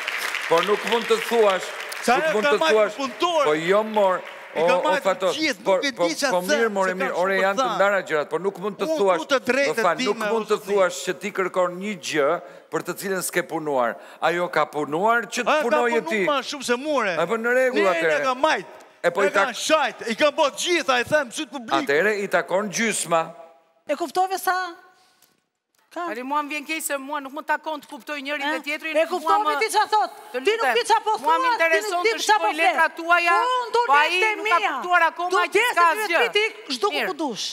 Po nuk mund të thuash, nuk mund të thuash. Po jo mor. O, o fato, po, po, po mirë, more mirë, ore janë të ndara gjërat, po nuk mund të thuash, po fa, nuk mund të thuash që ti kërkon një gjë për të cilën s'ke punuar. Ajo ka punuar që të punoje ti. Ka punuar më shumë se more. Apo po në rregull atëherë. Na e ka majtë. E po i tak. Ega shajt, i kam bërë gjitha, i them, sytë publiku. Atëherë i takon gjysma. E kuptove sa? Ani mua më vjen keq se mua nuk më takon të kuptoj njërin dhe tjetrin. E kuptove ti ça thotë? Ti nuk di ça po thua, ti nuk di ça po flet. Po unë do letrat e mia, do tjesë e një kritik, shko ku ku dush.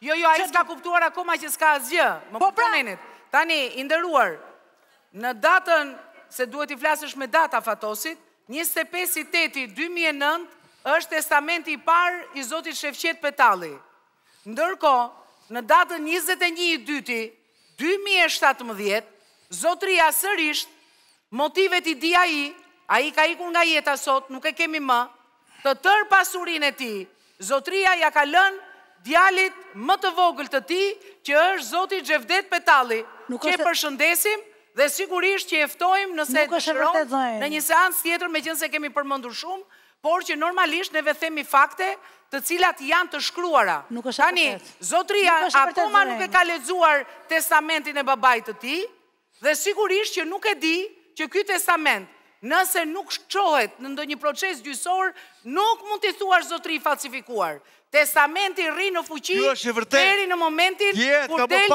Jo, jo, ai s'ka kuptuar akoma që s'ka asgjë. Më po pra... menit. Tani, i nderuar, në datën, se duhet t'i flasësh me data Fatosit, 25 i teti 2009, është testamenti i parë i zotit Shefqet Petalli. Ndërkohë, në datën 21 i dyti, 2017, zotëria sërisht, motivet i di ai, ai ka ikur nga jeta sot, nuk e kemi më, Të tërë pasurinë e tij, zotëria ia ka lënë djalit më të vogël të tij, që është zoti Xhevdet Petalli, që e përshëndesim dhe sigurisht që e ftojmë nëse e dëshiron në një seancë tjetër, meqenëse e kemi përmendur shumë, por që normalisht neve themi fakte të cilat janë të shkruara. Tani, zotëria akoma nuk e ka lexuar testamentin e babait të tij, Dhe sigurisht që nuk e di që ky testament, nëse nuk çohet në ndonjë proces gjyqësor, nuk mund të thuash zotëri i falsifikuar. Testamenti rri në fuqi deri në momentin kur del.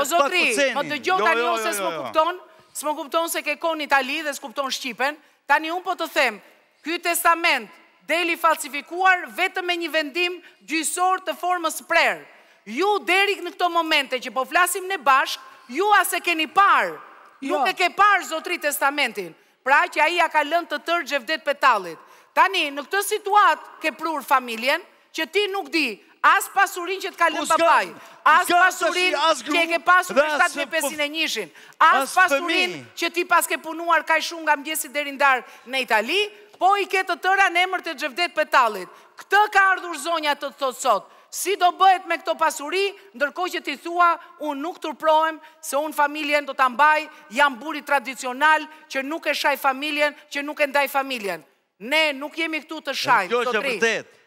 O zotëri, më dëgjo tani ose s'më kupton, s'më kupton se ke kohë në Itali dhe s'kupton shqipen, tani unë po të them, Ky testament del i falsifikuar vetëm me një vendim gjyqësor të formës së prerë. Ju deri në këto momente që po flasim ne bashkë, ju as e keni parë! Nuk e ke parë zotëri testamentin, pra që ai ia ka lënë të tërë Xhevdet Petallit. Tani, në këtë situatë ke prurë familjen, Që ti nuk di, as pasurinë që të ka lënë babai, as pasurinë që e ke pasur me shtatë mijë e pesëqind e njëshin, as pasurinë që ti paske punuar kaq shumë nga mëngjesi deri në darkë në Itali, po i ke të tëra në emër të Xhevdet Petallit. Këtë ka ardhur zonja të të thotë sot. Si do bëhet me këto pasuri, ndërkohë që ti thua, unë nuk turprohem, se unë familjen do ta mbaj, jam burri tradicional, që nuk e shaj familjen, që nuk e ndaj familjen. Ne nuk jemi këtu të shajmë, zotri. Dhe kjo është e vërtetë.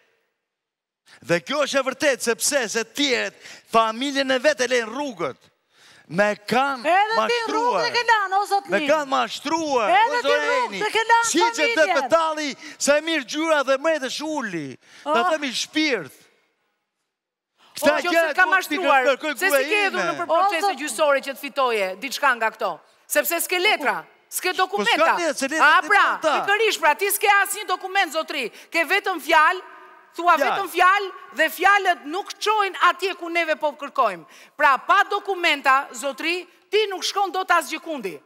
Dhe kjo është e vërtetë, sepse të tjerët, familjen e vet e lënë rrugëve. Më kanë mashtruar. Edhe ti rrugëve e ke lanë, o zotni. Më kanë mashtruar, o zotni. Edhe ti rrugëve e ke lanë familjen. Si që të Petalli, sa e mirë gjyra dhe mrejtë shulli. Dhe të mi shpirtë. Këta që të kanë mashtruar, kërkoj gruaja ime. Pse si ke hedhur nëpër procese gjyqësore që të fitoje diçka nga këto? Sepse s'ke letra, s'ke dokumenta. A pra, pikërisht pra, ti s'ke asnjë dokument zotëri, ke vetëm fjalë, thua vetëm fjalë dhe fjalët nuk çojnë atje ku neve po kërkojmë. Pra, pa dokumenta, zotëri, ti nuk shkon dot asgjëkundi.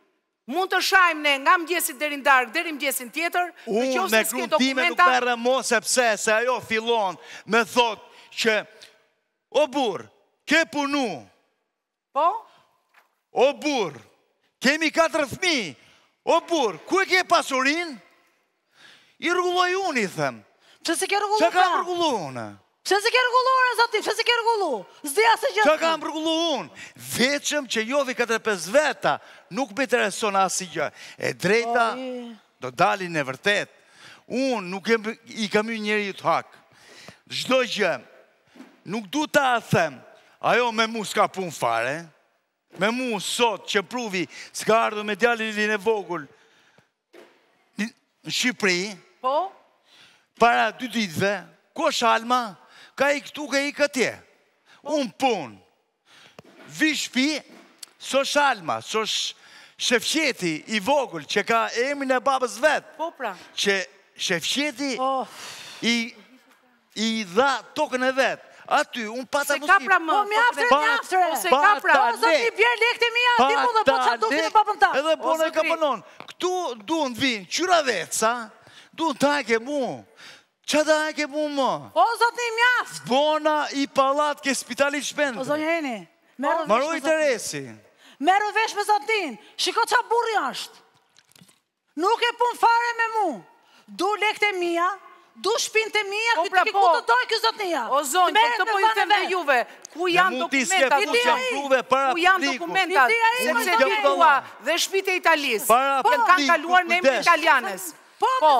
Mund të shajmë ne nga mëngjesi deri në darkë deri mëngjesin tjetër, në qoftë se s'ke dokumenta. Unë me gruen time nuk merrem mo sepse se ajo fillon më thotë që o burrë ke punu. Po? O burrë kemi katër fëmijë. O burrë ku e ke pasurinë? I rregulloj unë, i them. Që s'i ke rregullu pra? Ç'kam rregullu unë? Që s'i ke rregullu unë, zotni, që s'i ke rregullu? S'di asgjë. Ç'kam rregullu unë? Vetëm që jovi 4-5 veta, nuk më intereson asgjë. E drejta, do dali në vërtetë. Unë nuk i kam hy njeriut hak. Çdo gjë, nuk du ta them, ajo me mu s'ka punë fare, me mu sot që pruvi sa ka ardhë me djalin e vogël, Në Shqipëri, po? para dy ditëve, ku është Alma, ka ik këtu, ka ik atje. Po. Unë punë. Vi shpi, s'është Alma, s'është Shefqeti i vogël që ka emrin e babës vet. Po pra. Që Shefqeti i I dha tokën e vet. Aty unë pata mos i. Po mjaft, mjaft. Po se ka pra. Po zotri bjer lekët e mia, ti po dhe po ça do të babën ta. Edhe po ne ka punon. Ktu duan të vijnë qyra veca, duan ta ke mu. Qa da e ke bu më? O zotni, mjaft! Bona i pallat ke spitali shpendë. O zotni, eni. Maroj të resi. Merru vesh me zotin. Shiko ça burri është. Nuk ke punë fare me mu! Du lekët e mia, du shpinë time, ky të iki ku të dojë ky zotnia! O zonjë, po këtë po ju them dhe juve, ku janë dokumentat, ku janë dokumentat, ku janë dokumentat, sepse ti thua dhe shpitë e Italisë, që kanë kaluar në emër italianes. Po,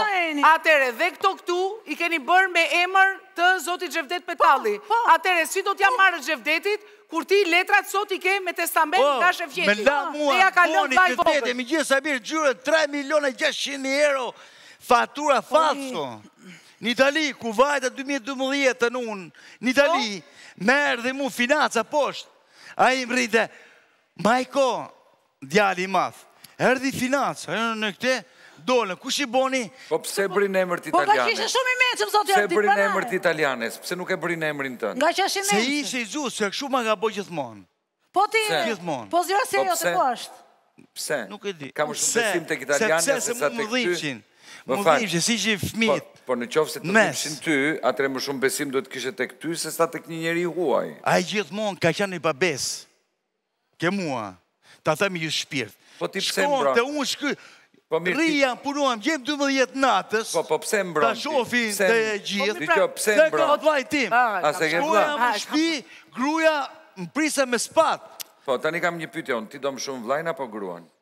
atere, dhe këto këtu i keni bërë me emër të zotit Xhevdet Petalli. Atere, si do t'ja marrë Xhevdetit, Kur ti letrat sot i ke me testament nga po, Xhevdeti. Po, me la mua, ja ka lënë vllai vogël. Më gjeti Saimir Gjyra 3 milion e 600 mijë euro fatura po, falso. Në Itali, ku vajta 2012-tën unë, në po. Itali, më erdhi mu financa poshtë, ai më rrinte majko, Djali i madh. Erdhi financa, hynë në këte, dolën. Kush i boni? Po pse e bëri në emër të italianes? Po pse ishte shumë i mençëm, zoti Ardit, pa nane. Pse e bëri në emër të italianes? Pse nuk e bëri në emrin tënd? Ngaqë është i mençëm. Se ishte i zgjut, se këshu ma ka bo gjithmonë. Po ti, po zjo se jo të po është. Pse? Nuk e di. Ka më shumë besim te italiania sesa tek ty. Më dhimeshin fmitë. Po, po në qoftë se të dhimeshin ty, atëre më shumë besim duhet të kishe tek ty, sesa tek një njeri i huaj. Ai gjithmonë ka qënë i pabesë. Ke mua, ta them me shpirt. Po ti pse e mbron? Sonte unë shkoj. Po mirë. Rri, kam punuar gjer në 12 natës. Po po pse e mbron? Ta shofin të gjithë. Po pse e mbron? Se e kam vllain tim. A se ke vlla? Shkoj në shtëpi, gruaja më priste me spatë. Po tani kam një pyetje unë, ti do më shumë vllain apo gruan?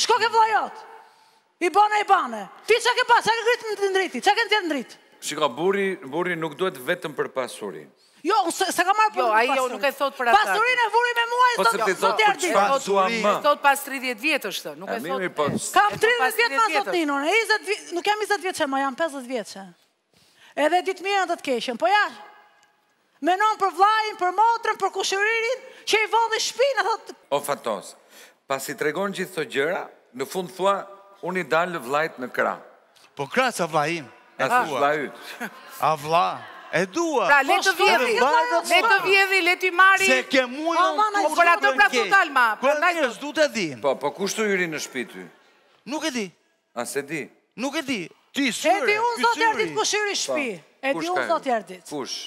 Shko ke vllai jot. I bane i bane. Ti çka ke pa, çka ke ngrit në ndrit ti, çka ke nxjerr ndrit? Shiko, burri, burri nuk duhet vetëm për pasuri. Jo, unë se, se ka marrë Jo, për ai jo, pasurinë. nuk e thot për atë. Pasurinë e vuri me mua, Po s'e thot, ti zot thotë për Ardit. çfarë Zot, dua më. Thot pas 30 vjetësh të, nuk E e mirë, thot. mirë, po. Kam. E thot pas 30 vjet ma 30 zot vjetësh. Nino, e 20 vjet, nuk jam 20 vjeçe, po jam 50 vjeçe. Edhe di të mirën dhe të keqen, po ja, menon për vllain, për motrën, për kushëririn, që i vodhi shpinë, a thotë. O Fatos, pasi tregon gjithë këto gjëra, në fund thua, unë i dal vllait në krah. Po krah se a vllai im, e dua. A është vllai yt? Asht vlla, e dua. Pra le të vjedhi, le të vjedhi, le t'i marri. Se ke mua unë. Aman ai. Po për atë pra thotë Alma, prandaj. Që njerëzit duhet ta dinë. Po, po kush të hyri në shtëpi ty? Nuk e di. Ah, s'e di. Nuk e di. Ti s'hyre. E di unë zoti Ardit kush hyri n'shpi. E di unë zoti Ardit. Kush?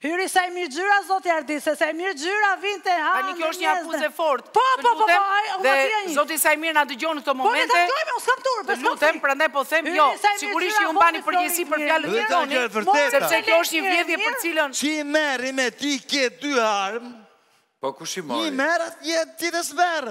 Hyri Saimir Gjyra zoti Ardit, se Saimir Gjyra vinte hante. Tani kjo është një akuzë e fortë. Po, po, po, po, ai u matia një. Zoti Saimir na dëgjon në këto momente. Po, le të dëgjojë, unë s'kam turp, s'kam. Të lutem, prandaj po them jo. Sigurisht ju mbani përgjegjësi për fjalët që thoni, sepse kjo është një vjedhje për të cilën. Si m'erdhi me thikë, dy armë? Po kush i mori? Një merr, një tjetër s'merr.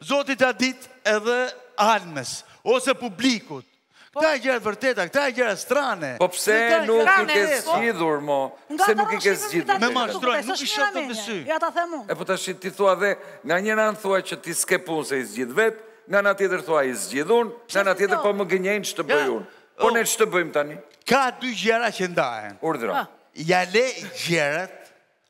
Zoti ta dijë edhe Almes, ose publikut. Po. Këta janë gjëra të vërteta, këta janë gjëra strane. Po pse nuk i ke zgjidhur, mo? Pse nuk i ke zgjidhur? Me ma shtrojnë, nuk i shëtë të pësy. Ja ta the mu. E po tashi, ti thua dhe, nga njëra anë thua që ti s'ke punë se i zgjidh vetë, nga ana tjetër thua i zgjidh unë, nga ana tjetër po më gënjejnë ç'të bëj unë. Po ne ç'të bëjmë tani? Ka dy gjëra që ndahen. Urdhëro. Ja le gjërat,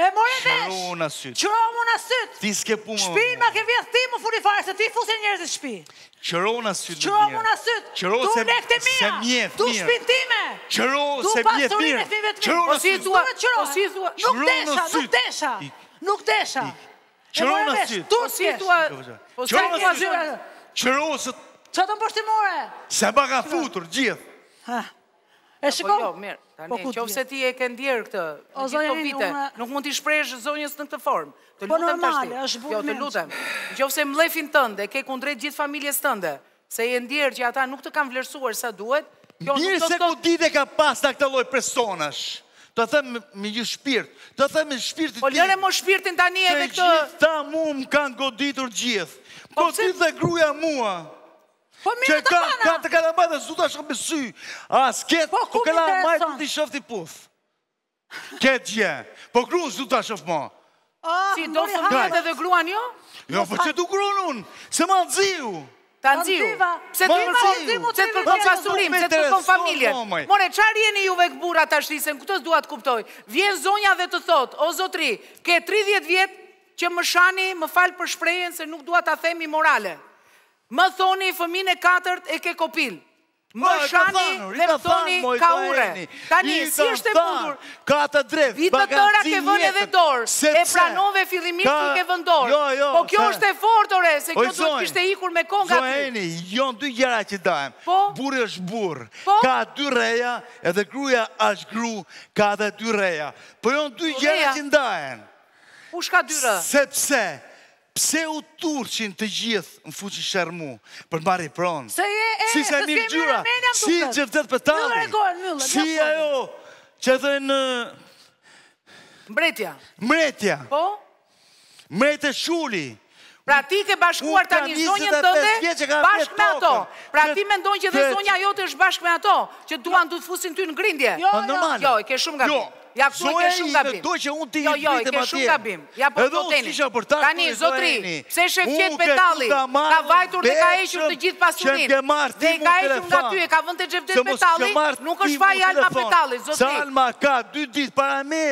E mori vesh. Qërohu nga sytë. Qërohu nga sytë. Ti s'ke punë. Shpinë ma ke vjedh ti më funi fare, se ti fuse njerëzit në shpi. Qërohu nga sytë. Qërohu nga sytë. Qërohu se më njeh mirë. Du shpinë time. Qërohu se më njeh mirë. Qërohu nga sytë. Qërohu nga sytë. Nuk desha, nuk desha. Nuk desha. Qërohu nga sytë. Du shpinë time. Qërohu nga sytë. Qërohu se... Ça do më bësh ti more? Se ma ka futur, gjithë. E shiko? Po jo, mirë. Tani, po qoftë se ti e ke ndjerë këtë, në gjithë këto vite, nuk mund t'i shprehesh zonjës në këtë formë. Të po lutem të ashtu. është burrë Jo, të lutem. Në qoftë se mllefin tënd, ke kundrejt gjithë familjes tënde, se e ndjen që ata nuk të kanë vlerësuar sa duhet, jo, nuk Mirë se ku dite ka pas në këtë lloj personash. Të them me gjithë shpirt. Të them me shpirt të Po lëre mo shpirtin tani edhe këtë. Të gjithë këta mu më kanë goditur gjithë. Po goditur dhe gruja mua. Po mirë të fana! Që ka të kala majtë, s'du ta shoh me sy. A, s'ket, po, po kala majtë, të t'i shëfti puf. Ket gje. Po gru, s'du ta shoh ma. Ah, si do së mërë dhe dhe gruan jo? Jo, po ç'e du gruan unë, se ma nxiu. Ta nxiu. Se të ima o zimu që të kërkon pasurinë, që të kërkon familje. More, çfarë jeni juve këta burra të ashtisem, këtë dua të kuptoj. Vjen zonja dhe të thotë, o zotri, ke 30 vjet që më shani, më fal për shprehjen se nuk dua ta them morale. Më thoni fëmijën e katërt e ke kopil. Më shani dhe më thoni kurvë. Tani, si është e mundur? Vite të tëra ke vënë edhe dorë, e pranove fillimisht që ke vënë dorë. Po kjo është e fortë ore, se kjo duhet kishte ikur me kohë nga ty. Oj zonjë, janë dy gjëra që ndahen. Burri është burrë, ka detyra, edhe gruaja është gru, ka edhe detyra. Po janë dy gjëra që ndahen. Kush ka detyra? Sepse Pse u turrshin të gjithë më futshin sherr mu për me marrë pronë? Se je e, si se mirë gjyra, si e gjëvdet për tali, mbylle gojën, mbylle, si e jo, që dhe në... Mbretja. Mbretja. Po? Mbretja shuli. Pra ti ke bashkuar tani zonjën tënde bashkë me ato. Pra ti mendon që dhe zonja jote është bashkë me ato, që duan të të fusin ty në grindje. Jo, jo, jo, e ke shumë gabim. Jo. Ja këtu e ke shumë gabim. Zonjë, do që unë ti i pritem atje. Jo, jo, ke shumë gabim. Ja po të ta them. Tani, zotri, pse Shefqet Petalli, ka vajtur dhe ka hequr të gjithë pasurinë, dhe i ka hequr nga ty, e ka vënë te Xhevdet Petalli, nuk është faj Alma Petalli, zotri. Se Alma ka dy ditë para me...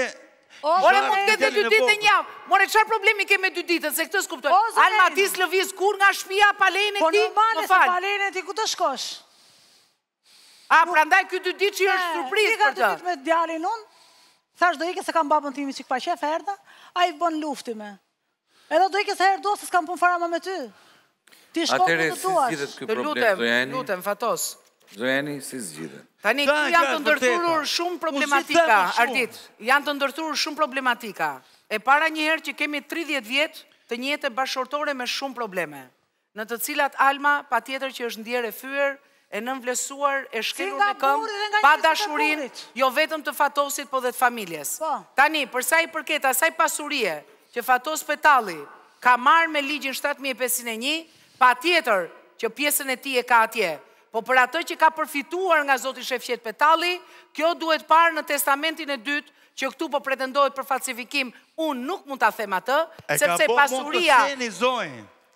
Ore, mund të ketë dy ditë e një javë. More, çfarë problemi ke me dy ditë, se këtë s'kuptoj. Alma, ti s'lëviz kurrë nga shpia pa lejen e, po, e tij, më fal. Po normale, se pa lejen e tij, ku të shkosh? Ah prandaj ky dyditëshi është surprizë për të. S'ka dy ditë me djalin unë thash do ikë se kam babën tim një çik pa qef erdha, ai bën luftë me. Edhe do ikë sa herë dua se s'kam punë fare më me ty. Ti shko ku të duash. Të lutem, të lutem Fatos. Zonja Eni, si zgjidhet. Tani këtu janë të ndërthurur shumë problematika, Ardit. Janë të ndërthurur shumë problematika. E para një herë që kemi 30 vjet të një jete bashkëshortore me shumë probleme. në të cilat Alma patjetër që është ndier e fyer, e nënvlerësuar, e shkelur me këmbë, pa dashurinë, jo vetëm të Fatosit, po dhe të familjes. Tani, për sa i përket asaj pasurie që Fatos Petalli ka marrë me ligjin shtatë mijë e pesëqind e një, patjetër që pjesën e tij e ka atje, po për atë që ka përfituar nga zoti Shefqet Petalli, kjo duhet parë në testamentin e dytë që këtu po pretendohet për falsifikim, unë nuk mund ta them atë, sepse pasuria.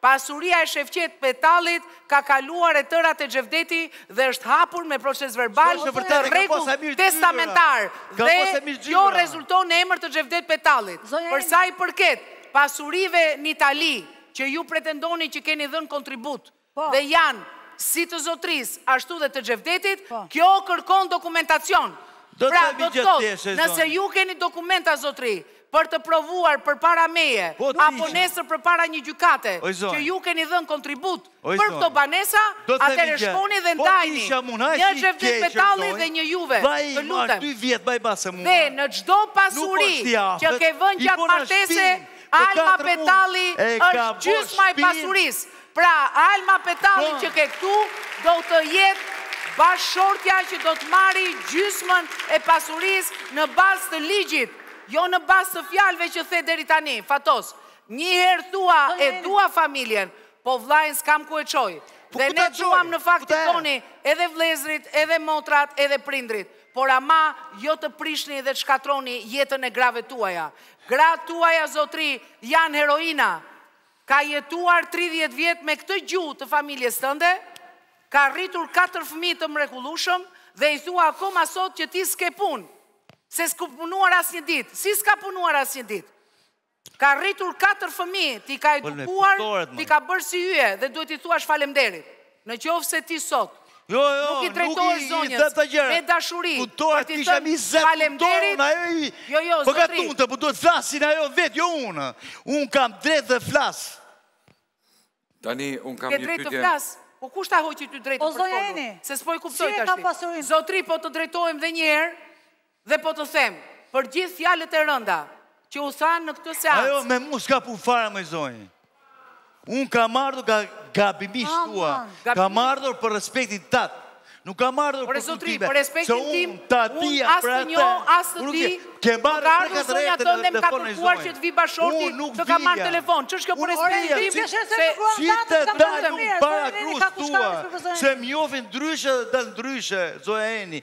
Pasuria e Shefqet Petallit ka kaluar e tëra te Xhevdeti dhe është hapur me procesverbal të rregullt testamentar dhe kjo rezulton në emër të Xhevdet Petallit. Për sa i përket pasurive n'Itali që ju pretendoni që keni dhënë kontribut dhe janë si të zotrisë ashtu dhe të Xhevdetit, kjo kërkon dokumentacion. Pra do të thotë nëse ju keni dokumenta zotri për të provuar përpara meje apo nesër përpara një gjykate që ju keni dhënë kontribut për këto banesa, atëherë shkoni dhe ndajni një Xhevdet Petalli dhe një juve. Të lutem. Dhe në çdo pasuri që ke vënë gjatë martese, Alma Petalli është gjysma e pasurisë. Pra, Alma Petalli që ke këtu do të jetë bashkëshortja që do të marri gjysmën e pasurisë në bazë të ligjit, jo në bazë të fjalëve që the deri tani, Fatos. Një herë thua e dua familjen, po vllain s'kam ku e çoj. Dhe ne duam në fakt të doni edhe vëllezërit, edhe motrat, edhe prindërit, por ama jo të prishni dhe të shkatroni jetën e grave tuaja. Gratë tuaja zotëri janë heroina. Ka jetuar tridhjetë vjet me këtë gjuhë të familjes tënde, ka rritur katër fëmijë të mrekullushëm dhe i thua akoma sot që ti s'ke punë, se s'ke punuar asnjë ditë. Si s'ka punuar asnjë ditë? Ka rritur katër fëmijë, t'i ka edukuar, t'i ka bërë si yje dhe duhet t'i thuash falemnderit. Në qoftë se ti sot nuk i drejtohesh zonjës me dashuri, për t'i thënë faleminderit, jo, jo, zotri. Po këtu unë të, po duhet të flasin ajo vetë, jo unë. Unë kam të drejtë të flas. Tani, unë kam një pyetje. Ke të drejtë të flasësh? Po kush ta hoqi ty të drejtën për të folur? Se s'po e kuptoj tashti. Zotri, po të drejtohem dhe një herë, Dhe po të them, për gjithë fjalët e rënda, që u thanë në këtë seancë. Ajo me mua s'ka punë fare moj zonjë. Unë kam ardhur gabimisht këtu, kam ardhur për respektin tat. Nuk kam ardhur për kutime, se unë ta dija për atë, unë nuk e, ke marrë tre katër herë në telefon në zonjë. Unë nuk dija, që të dalë unë para gruas këtu, se më njohin ndryshe dhe dal ndryshe, zonja Eni.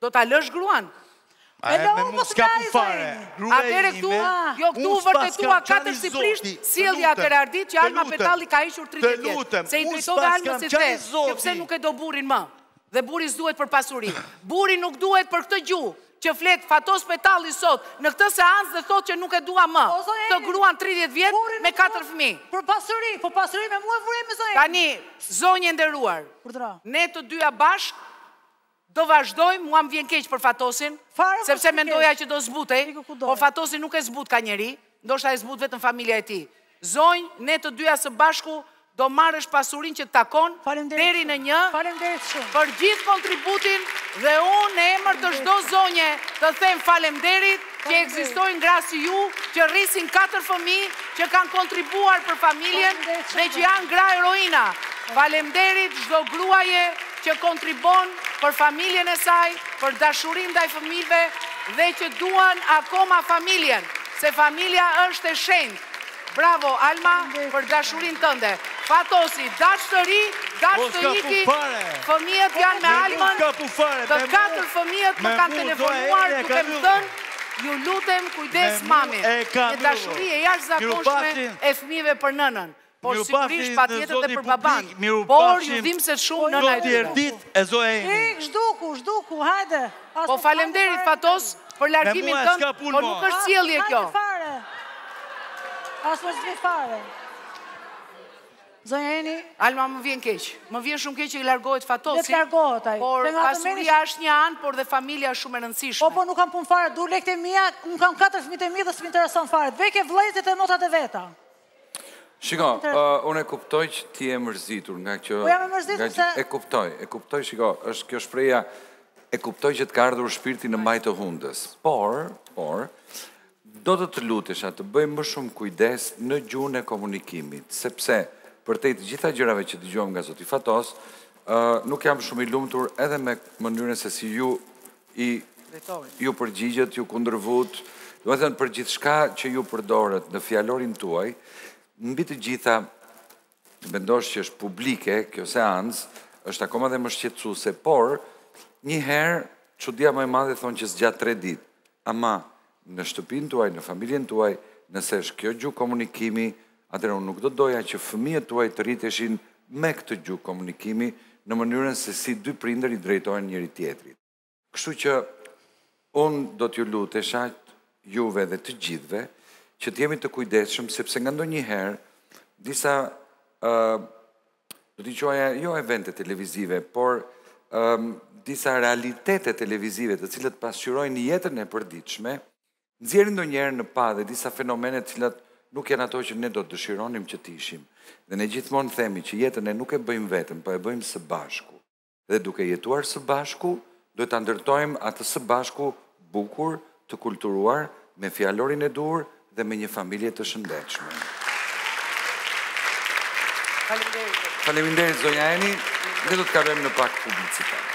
Do ta lësh gruan? E lë unë mos ka i fare. Atëherë këtu, jo këtu u vërtetua katërcipërisht, sjellja e tij, Ardit, që Alma Petalli ka hequr 30 vjet. Të lutem, se i drejtove Almës i the, që pse nuk e do burrin më. Dhe burri s'duhet për pasuri. Burri nuk duhet për këtë gjuhë, që flet Fatos Petalli sot, në këtë seancë dhe thotë që nuk e dua më këtë gruan 30 vjet me 4 fëmijë. Për pasuri, për pasuri me mua rri, moj zonjë. Tani, zonjë e nderuar, ne të dyja bashkë, Do vazhdojmë, mua më vjen keq për Fatosin, sepse mendoja që do zbutej, por Fatosi nuk e zbut ka njeri, ndoshta e zbut vetëm familja e tij. Zonjë, ne të dyja së bashku do marrësh pasurinë që të takon deri në një për gjithë kontributin dhe unë në emër të çdo zonje të them faleminderit Që ekzistojnë gra si ju që rrisin katër fëmijë që kanë kontribuar për familjen dhe që janë gra heroina. Faleminderit çdo gruaje që kontribon për familjen e saj, për dashurinë ndaj fëmijëve dhe që duan akoma familjen, se familja është e shenjtë. Bravo Alma për dashurinë tënde. Fatosi, dashtë të rrijë, dashtë të ikë. Fëmijët janë me Almën. Të katër fëmijët më kanë telefonuar duke më thënë, ju lutem kujdes mamin. Një dashuri e jashtëzakonshme e fëmijëve për nënën. Por sigurisht patjetër dhe për babanë. Por u dhimbset shumë nëna e tyre. Zoti Ardit e zonja Eni. Ik zhduku, zhduku, hajde. Po faleminderit Fatos për largimin tënd, por nuk është sjellje kjo. Hajde fare. As mos vish fare. Zonja Eni. Alma më vjen keq. Më vjen shumë keq që largohet Fatosi. Le të largohet ai. Por pasuria është një anë, por dhe familja është shumë e rëndësishme. Po po nuk kam punë fare, dua lekët e mia, unë kam katër fëmijët e mi dhe s'më intereson fare. Le të ketë vëllezërit dhe motrat e veta. Shiko, unë e kuptoj që ti je e mërzitur nga kjo... Po jam e mërzitur se... E kuptoj, e kuptoj, shiko, është kjo shprehja, e kuptoj që të ka ardhur shpirti në majë të hundës. Por, por, do të të lutesha të bëjmë më shumë kujdes në gjuhën e komunikimit, sepse përtej të gjitha gjërave që dëgjuam nga Zoti Fatos, nuk jam shumë i lumtur edhe me mënyrën se si ju iu përgjigjët, iu kundërvutë, domethënë për gjithçka që ju përdorët në fjalorin tuaj, mbi të gjitha të mendosh që është publike kjo seancë, është akoma dhe më shqetësuese, por ndonjëherë çudia më e madhe thonë që zgjat 3 ditë. Ama në shtëpinë tuaj, në familjen tuaj, nëse është kjo gjuhë komunikimi, atëherë unë nuk do të doja që fëmijët tuaj të rriteshin me këtë gjuhë komunikimi në mënyrën se si dy prindër i drejtohen njëri tjetrit. Kështu që unë do t'ju lutesha juve dhe të gjithëve që të jemi të kujdesshëm sepse nganjëherë disa ë Do t'i quaja jo evente televizive, por disa realitete televizive të cilat pasqyrojnë jetën e përditshme, nxjerrin ndonjëherë në pah dhe disa fenomene të cilat nuk janë ato që ne do të dëshironim që të ishim. Dhe ne gjithmonë themi që jetën ne nuk e bëjmë vetëm, po e bëjmë së bashku. Dhe duke jetuar së bashku, duhet ta ndërtojmë atë së bashku bukur, të kulturuar, me fjalorin e duhur dhe me një familje të shëndetshme. Faleminderit zonja Eni, ne do të kalojmë në pak publicitet.